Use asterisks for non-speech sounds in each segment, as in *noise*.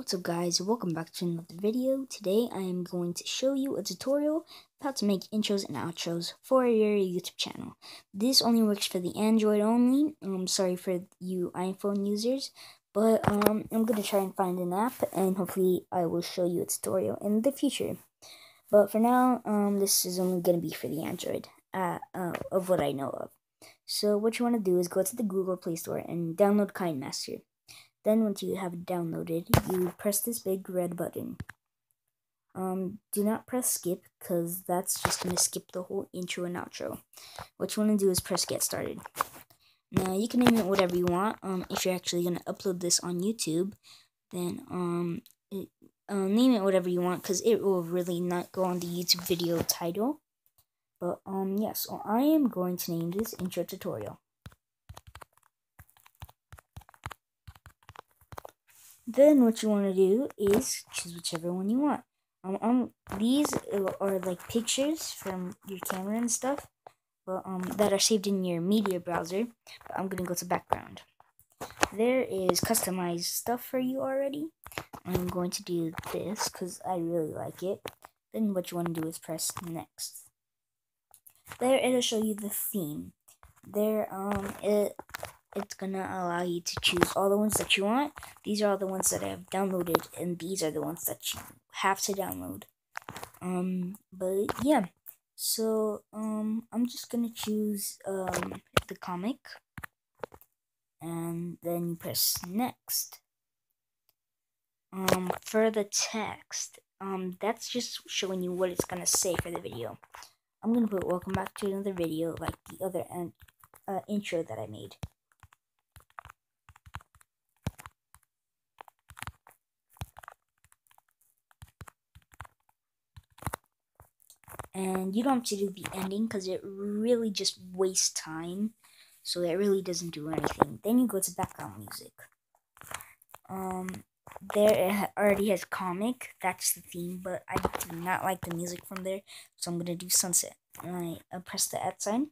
What's up guys, welcome back to another video. Today I am going to show you a tutorial how to make intros and outros for your YouTube channel. This only works for the Android only, I'm sorry for you iPhone users, but um, I'm going to try and find an app and hopefully I will show you a tutorial in the future. But for now, um, this is only going to be for the Android uh, uh, of what I know of. So what you want to do is go to the Google Play Store and download KineMaster. Then once you have it downloaded, you press this big red button. Um, do not press skip because that's just going to skip the whole intro and outro. What you want to do is press get started. Now you can name it whatever you want. Um, if you're actually going to upload this on YouTube, then um, it, uh, name it whatever you want because it will really not go on the YouTube video title. But um, yes, yeah, so I am going to name this intro tutorial. Then what you want to do is choose whichever one you want. Um, um, these are like pictures from your camera and stuff, but um, that are saved in your media browser. But I'm gonna go to background. There is customized stuff for you already. I'm going to do this because I really like it. Then what you want to do is press next. There it'll show you the theme. There um it it's gonna allow you to choose all the ones that you want. These are all the ones that I have downloaded, and these are the ones that you have to download. Um, but yeah, so um, I'm just gonna choose um the comic, and then you press next. Um, for the text, um, that's just showing you what it's gonna say for the video. I'm gonna put welcome back to another video like the other uh, intro that I made. And you don't have to do the ending because it really just wastes time. So it really doesn't do anything. Then you go to background music. Um there it already has comic. That's the theme but i do not like the music from there. So i'm gonna do sunset. And i press the add sign.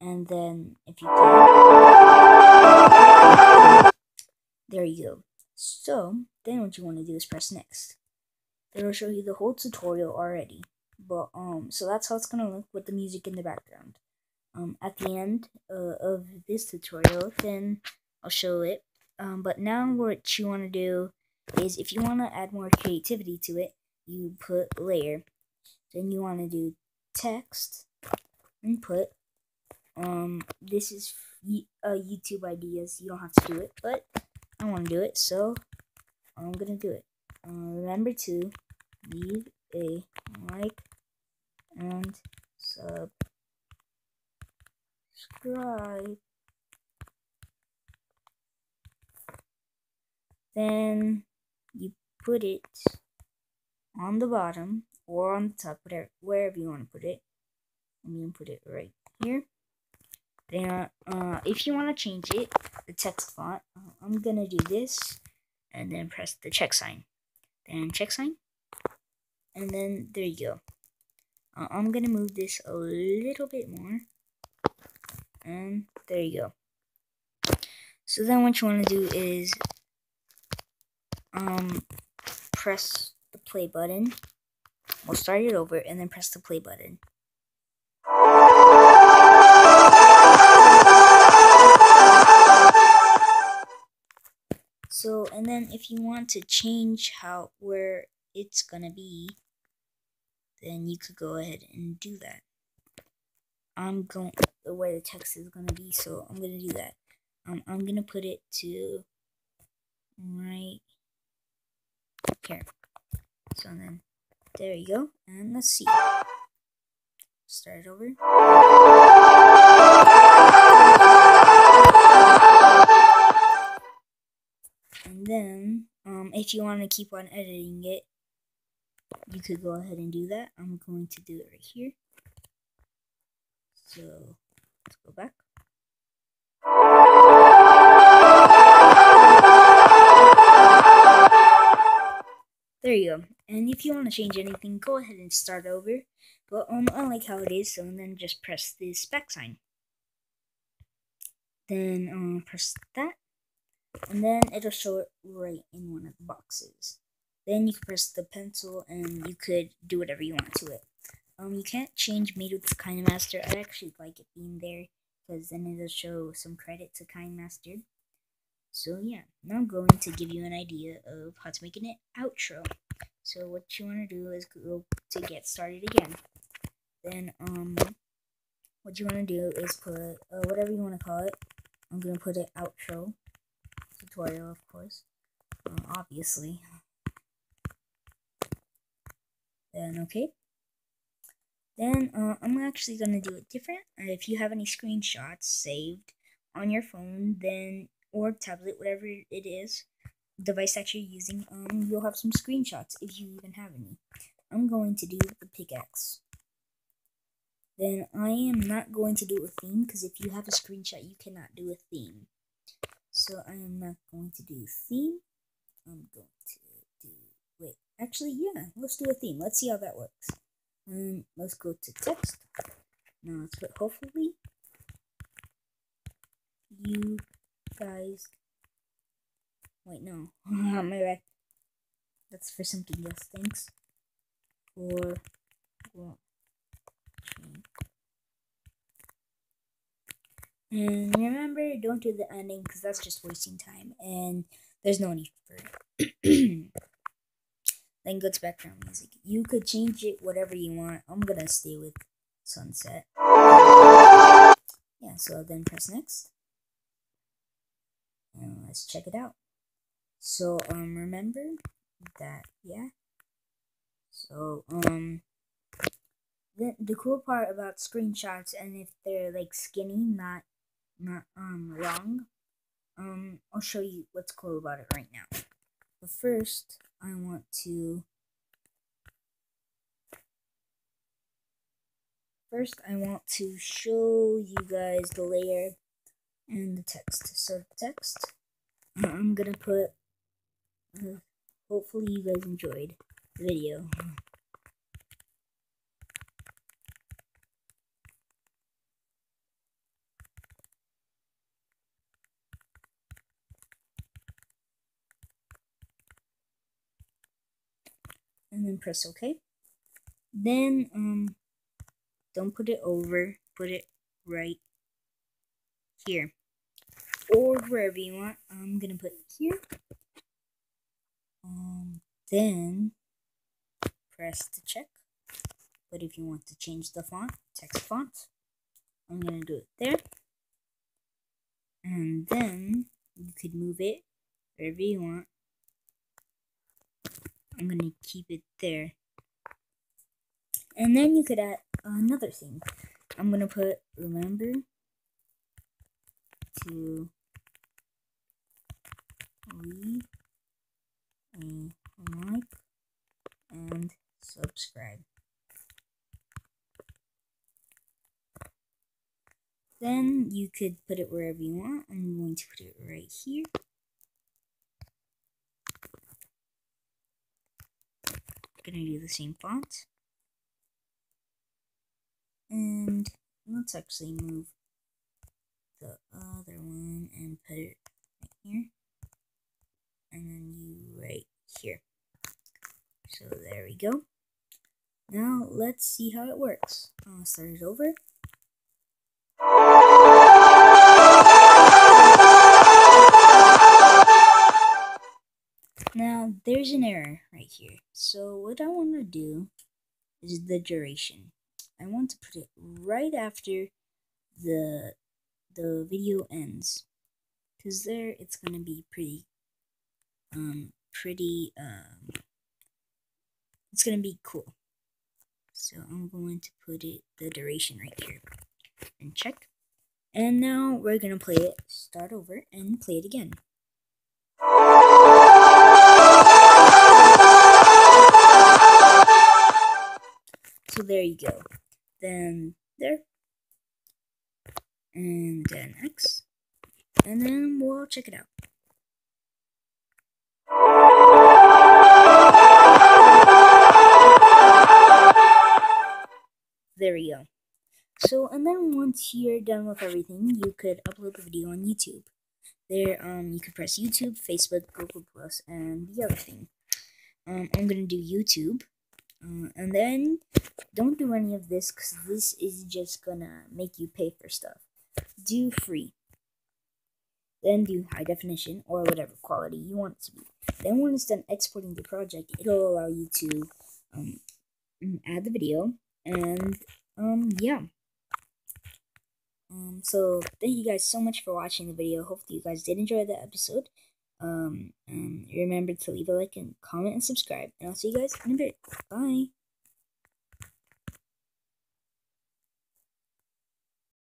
And then if you can there you go. So then what you want to do is press next. It'll show you the whole tutorial already but um, so that's how it's gonna look with the music in the background. Um, at the end uh, of this tutorial, then I'll show it. Um, but now what you want to do is if you want to add more creativity to it, you put layer. Then you want to do text and put um this is uh, YouTube ideas. You don't have to do it, but I want to do it, so I'm gonna do it. Uh, remember to leave a like and subscribe. Then you put it on the bottom or on the top, whatever, wherever you want to put it. I'm going to put it right here. Then, uh, if you want to change it, the text font, uh, I'm going to do this and then press the check sign. Then check sign. And then there you go. Uh, I'm gonna move this a little bit more. And there you go. So then what you want to do is um, press the play button. We'll start it over and then press the play button. So, and then if you want to change how, where it's gonna be, then you could go ahead and do that. I'm going the way the text is going to be, so I'm going to do that. Um, I'm going to put it to right here. So then, there you go. And let's see. Start over. And then, um, if you want to keep on editing it, you could go ahead and do that. I'm going to do it right here. So let's go back. There you go. And if you want to change anything, go ahead and start over. But um, I like how it is, so then just press this back sign. Then um, press that. and then it'll show it right in one of the boxes. Then you can press the pencil and you could do whatever you want to it. Um, you can't change made with KineMaster. I actually like it being there because then it'll show some credit to KineMaster. So yeah, now I'm going to give you an idea of how to make an outro. So what you want to do is go to get started again. Then um, what you want to do is put uh, whatever you want to call it. I'm gonna put it outro tutorial, of course, uh, obviously. Then okay. Then uh, I'm actually gonna do it different. Uh, if you have any screenshots saved on your phone, then or tablet, whatever it is, device that you're using, um, you'll have some screenshots if you even have any. I'm going to do the pickaxe. Then I am not going to do a theme because if you have a screenshot, you cannot do a theme. So I am not going to do theme. I'm going to. Actually, yeah, let's do a theme. Let's see how that works. Um, let's go to text. Now let's put hopefully you guys. Wait, no, *laughs* my bad. That's for something else. Thanks for watching. And remember, don't do the ending because that's just wasting time, and there's no need for it. *clears throat* then go to background music. You could change it whatever you want. I'm gonna stay with sunset. Yeah, so then press next. And let's check it out. So um remember that yeah. So um the the cool part about screenshots and if they're like skinny, not not um wrong, um I'll show you what's cool about it right now. But first I want to first I want to show you guys the layer and the text. So text I'm gonna put uh, hopefully you guys enjoyed the video. And then press OK. Then um don't put it over, put it right here or wherever you want. I'm gonna put it here. Um then press the check. But if you want to change the font, text font, I'm gonna do it there. And then you could move it wherever you want I'm to keep it there. And then you could add another thing. I'm to put remember to leave a like and subscribe. Then you could put it wherever you want. I'm going to put it right here. Gonna do the same font. And let's actually move the other one and put it right here. And then you right here. So there we go. Now let's see how it works. I'll start it over. Now, there's an error right here. So what I want to do is the duration. I want to put it right after the the video ends. Because there it's going to be pretty, um, pretty, um, it's going to be cool. So I'm going to put it, the duration right here. And check. And now we're going to play it, start over, and play it again. So there you go. Then there. And then X. And then we'll check it out. There we go. So, and then once you're done with everything, you could upload the video on YouTube. There um you can press YouTube, Facebook, Google Plus, and the other thing. Um, I'm gonna do YouTube, uh, and then don't do any of this because this is just gonna make you pay for stuff. Do free. Then do high definition or whatever quality you want it to be. Then when it's done exporting the project, it'll allow you to um, add the video and um yeah. Um, so thank you guys so much for watching the video. Hopefully you guys did enjoy the episode. Um, and remember to leave a like and comment and subscribe. And I'll see you guys in a bit. Bye.